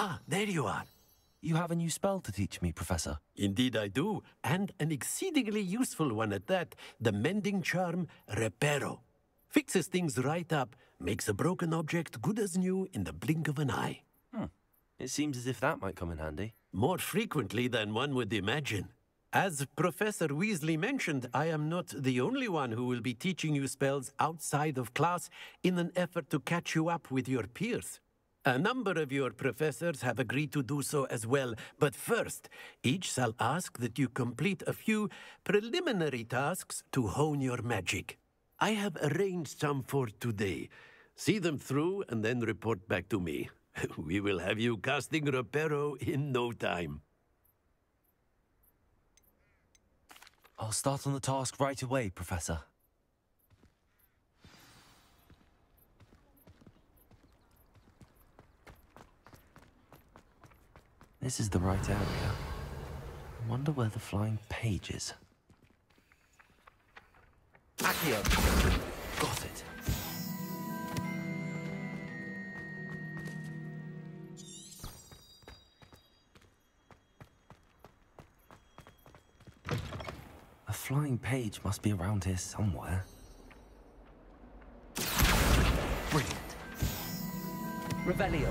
Ah, there you are. You have a new spell to teach me, Professor. Indeed I do, and an exceedingly useful one at that, the mending charm Reparo. Fixes things right up, makes a broken object good as new in the blink of an eye. Hmm. It seems as if that might come in handy. More frequently than one would imagine. As Professor Weasley mentioned, I am not the only one who will be teaching you spells outside of class in an effort to catch you up with your peers. A number of your professors have agreed to do so as well, but first, each shall ask that you complete a few preliminary tasks to hone your magic. I have arranged some for today. See them through and then report back to me. we will have you casting Reparo in no time. I'll start on the task right away, Professor. This is the right area. I wonder where the flying page is. Got it. A flying page must be around here somewhere. Brilliant. Revelio.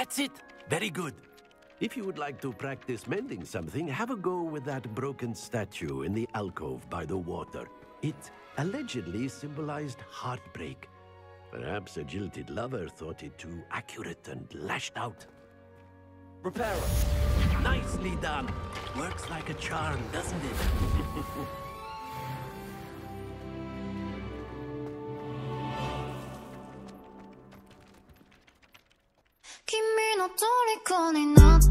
That's it. Very good. If you would like to practice mending something, have a go with that broken statue in the alcove by the water. It allegedly symbolized heartbreak. Perhaps a jilted lover thought it too accurate and lashed out. Reparo. Nicely done. Works like a charm, doesn't it? con i notti